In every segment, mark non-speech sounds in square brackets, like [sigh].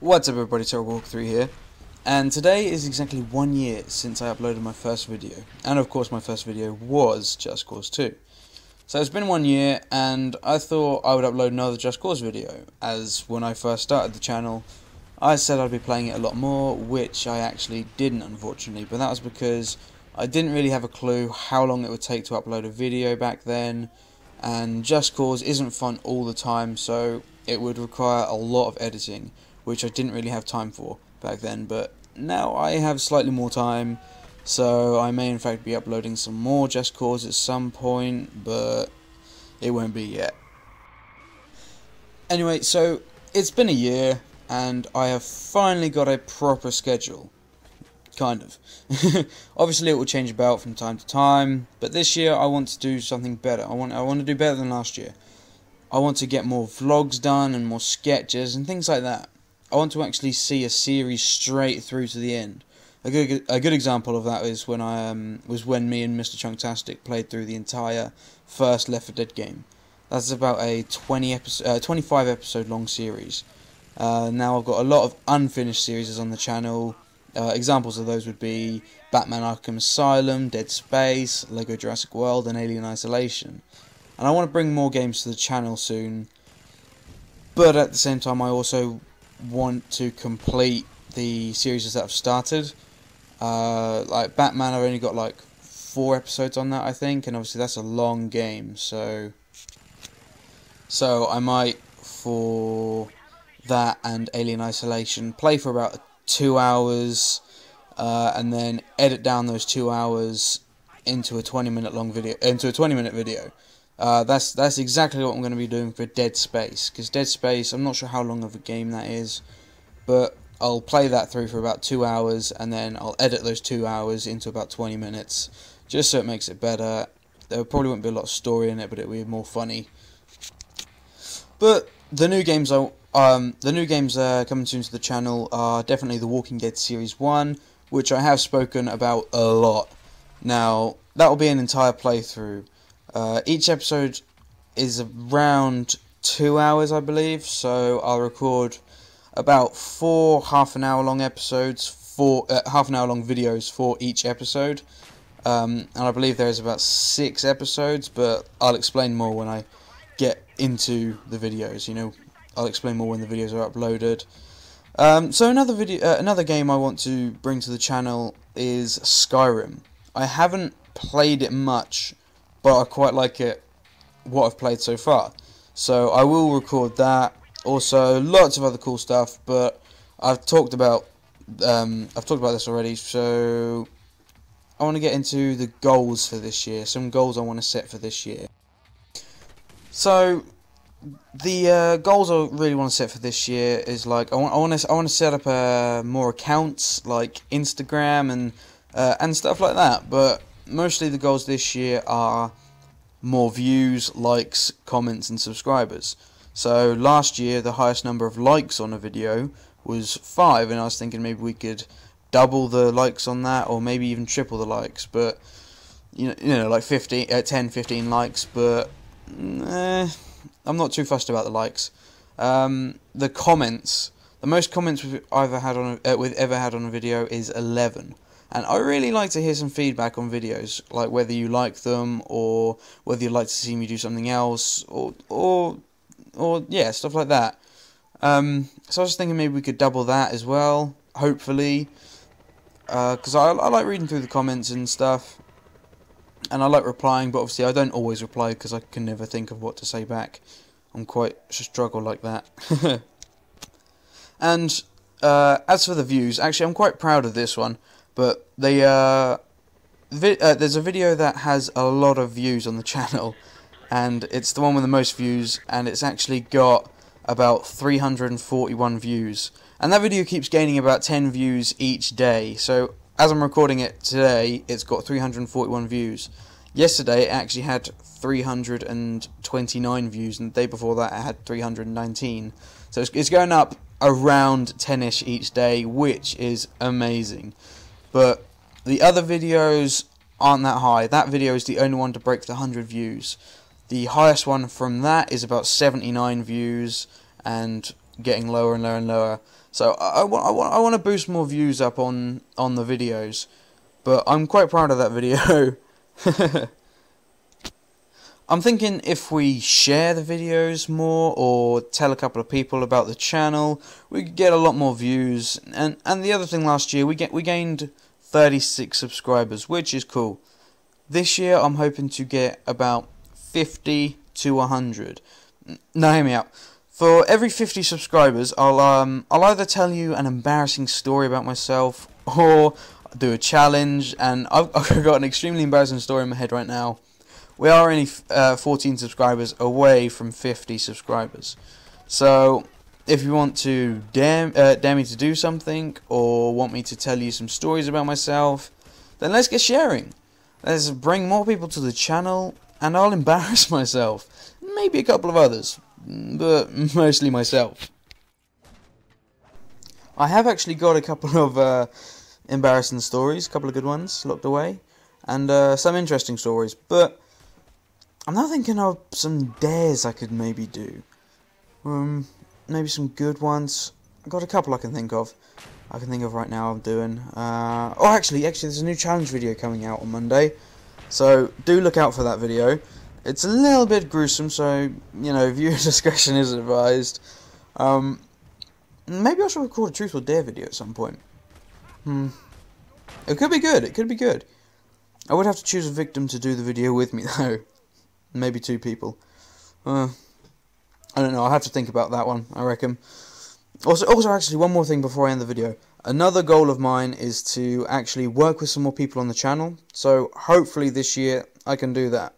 What's up everybody, SeverableHawk3 here, and today is exactly one year since I uploaded my first video, and of course my first video was Just Cause 2. So it's been one year, and I thought I would upload another Just Cause video, as when I first started the channel, I said I'd be playing it a lot more, which I actually didn't unfortunately, but that was because I didn't really have a clue how long it would take to upload a video back then, and Just Cause isn't fun all the time, so it would require a lot of editing which I didn't really have time for back then, but now I have slightly more time, so I may in fact be uploading some more Just Cause at some point, but it won't be yet. Anyway, so it's been a year, and I have finally got a proper schedule. Kind of. [laughs] Obviously, it will change about from time to time, but this year I want to do something better. I want I want to do better than last year. I want to get more vlogs done and more sketches and things like that. I want to actually see a series straight through to the end. A good a good example of that is when I um, was when me and Mr. Chunktastic played through the entire first Left 4 Dead game. That's about a 20 episode, uh, 25 episode long series. Uh, now I've got a lot of unfinished series on the channel. Uh, examples of those would be Batman Arkham Asylum, Dead Space, Lego Jurassic World, and Alien Isolation. And I want to bring more games to the channel soon. But at the same time, I also want to complete the series that have started. Uh, like Batman, I've only got like four episodes on that, I think, and obviously that's a long game, so so I might for that and Alien Isolation play for about two hours, uh, and then edit down those two hours into a twenty minute long video, into a twenty minute video. Uh, that's that's exactly what I'm going to be doing for Dead Space. Because Dead Space, I'm not sure how long of a game that is, but I'll play that through for about two hours, and then I'll edit those two hours into about 20 minutes, just so it makes it better. There probably won't be a lot of story in it, but it'll be more funny. But the new games are um, the new games uh, coming soon to the channel are definitely the Walking Dead Series One, which I have spoken about a lot. Now that will be an entire playthrough. Uh, each episode is around two hours, I believe, so I'll record about four half an hour long episodes, four uh, half an hour long videos for each episode. Um, and I believe there is about six episodes, but I'll explain more when I get into the videos. You know, I'll explain more when the videos are uploaded. Um, so another video, uh, another game I want to bring to the channel is Skyrim. I haven't played it much but I quite like it what I've played so far. So I will record that. Also, lots of other cool stuff, but I've talked about um, I've talked about this already. So I want to get into the goals for this year. Some goals I want to set for this year. So the uh, goals I really want to set for this year is like I want I want to I want to set up uh, more accounts like Instagram and uh, and stuff like that. But mostly the goals this year are more views, likes, comments, and subscribers. So last year, the highest number of likes on a video was 5, and I was thinking maybe we could double the likes on that, or maybe even triple the likes, but, you know, you know like 15, uh, 10, 15 likes, but, eh, I'm not too fussed about the likes. Um, the comments, the most comments we've ever had on a, uh, we've ever had on a video is 11. And I really like to hear some feedback on videos, like whether you like them or whether you'd like to see me do something else, or or or yeah, stuff like that. Um, so I was thinking maybe we could double that as well, hopefully, because uh, I I like reading through the comments and stuff, and I like replying, but obviously I don't always reply because I can never think of what to say back. I'm quite a struggle like that. [laughs] and uh, as for the views, actually I'm quite proud of this one. But they uh, uh, there's a video that has a lot of views on the [laughs] channel, and it's the one with the most views, and it's actually got about 341 views. And that video keeps gaining about 10 views each day. So as I'm recording it today, it's got 341 views. Yesterday, it actually had 329 views, and the day before that, it had 319. So it's, it's going up around 10ish each day, which is amazing. But the other videos aren't that high. That video is the only one to break the 100 views. The highest one from that is about 79 views, and getting lower and lower and lower. So I, want I want I want to boost more views up on on the videos, but I'm quite proud of that video. [laughs] I'm thinking if we share the videos more or tell a couple of people about the channel, we could get a lot more views. And and the other thing last year we get we gained 36 subscribers, which is cool. This year I'm hoping to get about 50 to 100. Now hear me out. For every 50 subscribers, I'll um I'll either tell you an embarrassing story about myself or do a challenge. And I've, [laughs] I've got an extremely embarrassing story in my head right now. We are only uh, 14 subscribers away from 50 subscribers. So if you want to dare, uh, dare me to do something or want me to tell you some stories about myself, then let's get sharing. Let's bring more people to the channel and I'll [laughs] embarrass myself. Maybe a couple of others, but [laughs] mostly myself. I have actually got a couple of uh, embarrassing stories, a couple of good ones locked away, and uh, some interesting stories, but I'm now thinking of some dares I could maybe do. Um, maybe some good ones. I've got a couple I can think of. I can think of right now I'm doing. Uh, oh, actually, actually, there's a new challenge video coming out on Monday. So, do look out for that video. It's a little bit gruesome, so, you know, [laughs] viewer discretion is advised. Um, maybe I should record a Truth or Dare video at some point. Hmm. It could be good, it could be good. I would have to choose a victim to do the video with me, [laughs] though. Maybe two people. Uh, I don't know. I'll have to think about that one. I reckon. Also, also, actually, one more thing before I end the video. Another goal of mine is to actually work with some more people on the channel. So hopefully this year I can do that.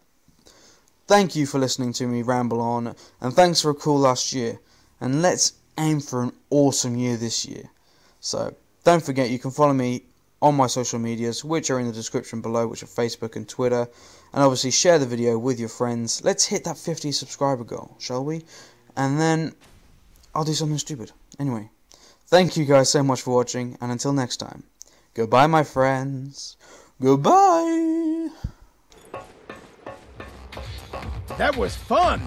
Thank you for listening to me ramble on, and thanks for a cool last year. And let's aim for an awesome year this year. So don't forget you can follow me on my social medias, which are in the description below, which are Facebook and Twitter. And obviously, share the video with your friends. Let's hit that 50 subscriber goal, shall we? And then I'll do something stupid. Anyway, thank you guys so much for watching, and until next time, goodbye, my friends. Goodbye. That was fun.